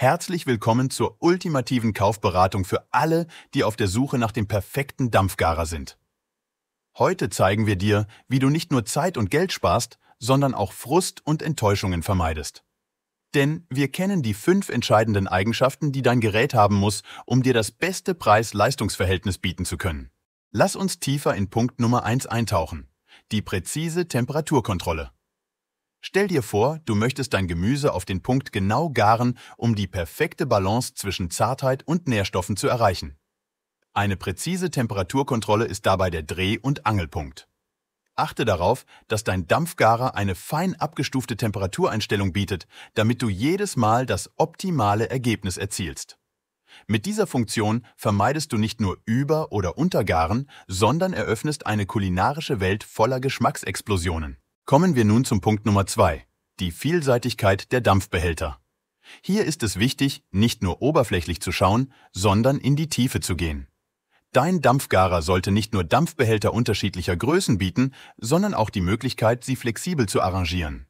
Herzlich willkommen zur ultimativen Kaufberatung für alle, die auf der Suche nach dem perfekten Dampfgarer sind. Heute zeigen wir dir, wie du nicht nur Zeit und Geld sparst, sondern auch Frust und Enttäuschungen vermeidest. Denn wir kennen die fünf entscheidenden Eigenschaften, die dein Gerät haben muss, um dir das beste Preis-Leistungsverhältnis bieten zu können. Lass uns tiefer in Punkt Nummer 1 eintauchen. Die präzise Temperaturkontrolle. Stell dir vor, du möchtest dein Gemüse auf den Punkt genau garen, um die perfekte Balance zwischen Zartheit und Nährstoffen zu erreichen. Eine präzise Temperaturkontrolle ist dabei der Dreh- und Angelpunkt. Achte darauf, dass dein Dampfgarer eine fein abgestufte Temperatureinstellung bietet, damit du jedes Mal das optimale Ergebnis erzielst. Mit dieser Funktion vermeidest du nicht nur Über- oder Untergaren, sondern eröffnest eine kulinarische Welt voller Geschmacksexplosionen. Kommen wir nun zum Punkt Nummer 2, die Vielseitigkeit der Dampfbehälter. Hier ist es wichtig, nicht nur oberflächlich zu schauen, sondern in die Tiefe zu gehen. Dein Dampfgarer sollte nicht nur Dampfbehälter unterschiedlicher Größen bieten, sondern auch die Möglichkeit, sie flexibel zu arrangieren.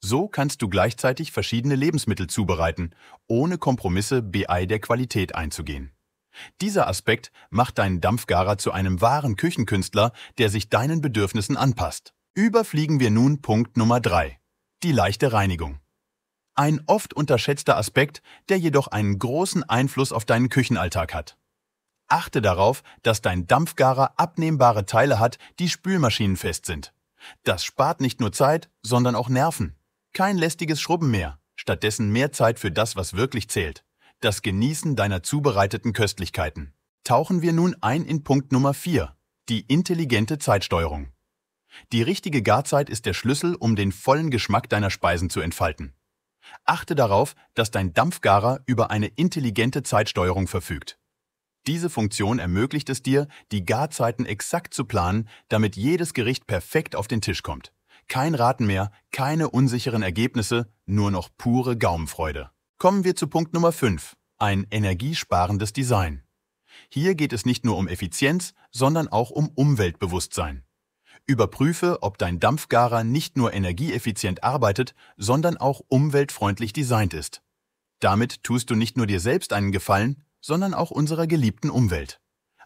So kannst du gleichzeitig verschiedene Lebensmittel zubereiten, ohne Kompromisse BI der Qualität einzugehen. Dieser Aspekt macht deinen Dampfgarer zu einem wahren Küchenkünstler, der sich deinen Bedürfnissen anpasst. Überfliegen wir nun Punkt Nummer 3. Die leichte Reinigung. Ein oft unterschätzter Aspekt, der jedoch einen großen Einfluss auf deinen Küchenalltag hat. Achte darauf, dass dein Dampfgarer abnehmbare Teile hat, die spülmaschinenfest sind. Das spart nicht nur Zeit, sondern auch Nerven. Kein lästiges Schrubben mehr, stattdessen mehr Zeit für das, was wirklich zählt. Das Genießen deiner zubereiteten Köstlichkeiten. Tauchen wir nun ein in Punkt Nummer 4. Die intelligente Zeitsteuerung. Die richtige Garzeit ist der Schlüssel, um den vollen Geschmack deiner Speisen zu entfalten. Achte darauf, dass dein Dampfgarer über eine intelligente Zeitsteuerung verfügt. Diese Funktion ermöglicht es dir, die Garzeiten exakt zu planen, damit jedes Gericht perfekt auf den Tisch kommt. Kein Raten mehr, keine unsicheren Ergebnisse, nur noch pure Gaumenfreude. Kommen wir zu Punkt Nummer 5. Ein energiesparendes Design. Hier geht es nicht nur um Effizienz, sondern auch um Umweltbewusstsein. Überprüfe, ob dein Dampfgarer nicht nur energieeffizient arbeitet, sondern auch umweltfreundlich designt ist. Damit tust du nicht nur dir selbst einen Gefallen, sondern auch unserer geliebten Umwelt.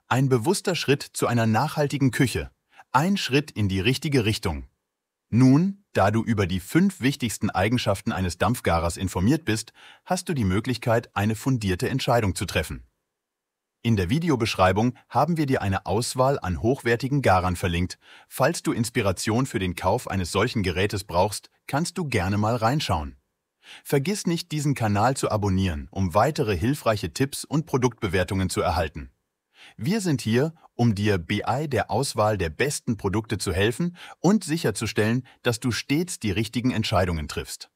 Ein bewusster Schritt zu einer nachhaltigen Küche. Ein Schritt in die richtige Richtung. Nun, da du über die fünf wichtigsten Eigenschaften eines Dampfgarers informiert bist, hast du die Möglichkeit, eine fundierte Entscheidung zu treffen. In der Videobeschreibung haben wir dir eine Auswahl an hochwertigen Garern verlinkt. Falls du Inspiration für den Kauf eines solchen Gerätes brauchst, kannst du gerne mal reinschauen. Vergiss nicht, diesen Kanal zu abonnieren, um weitere hilfreiche Tipps und Produktbewertungen zu erhalten. Wir sind hier, um dir BI der Auswahl der besten Produkte zu helfen und sicherzustellen, dass du stets die richtigen Entscheidungen triffst.